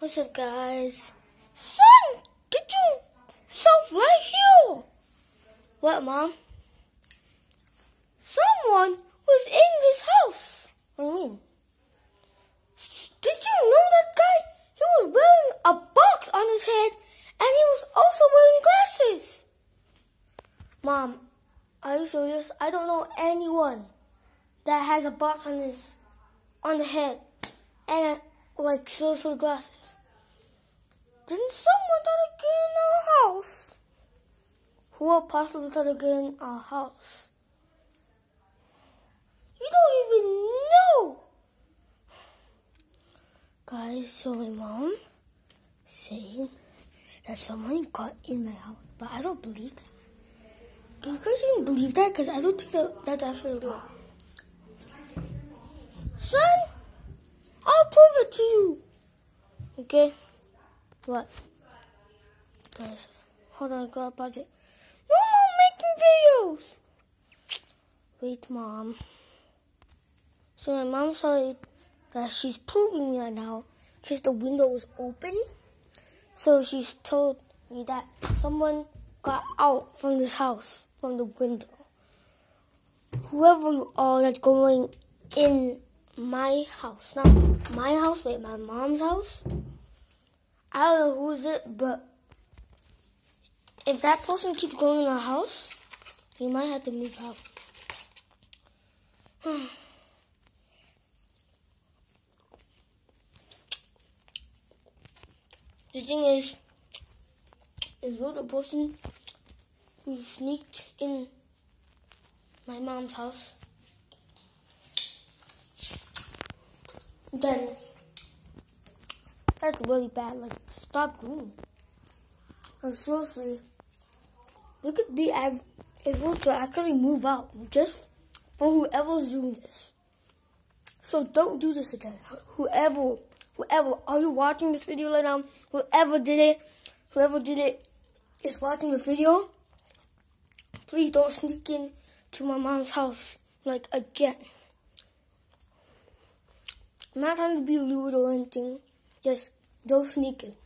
What's up, guys? Son, get yourself right here. What, Mom? Someone was in this house. What do you mean? Did you know that guy? He was wearing a box on his head and he was also wearing glasses. Mom, are you serious? I don't know anyone that has a box on his on the head and like silver glasses. Didn't someone try to get in our house? Who will possibly try to get in our house? You don't even know. Guys, so my mom saying that someone got in my house, but I don't believe that. You guys even believe that? Because I don't think that that's actually real. Son, To you. Okay? What? Guys, hold on, I got a budget. No more making videos! Wait, Mom. So my mom said that she's proving me right now because the window was open. So she's told me that someone got out from this house, from the window. Whoever you are that's going in my house, not my house, wait, my mom's house. I don't know who is it, but if that person keeps going in our house, we might have to move out. the thing is, if you're the person who sneaked in my mom's house, then that's really bad. Like, stop doing it. And seriously, we could be able to actually move out just for whoever's doing this. So don't do this again. Whoever, whoever, are you watching this video right now? Whoever did it, whoever did it is watching the video. Please don't sneak in to my mom's house like again. I'm not trying to be rude or anything. Just don't sneak in.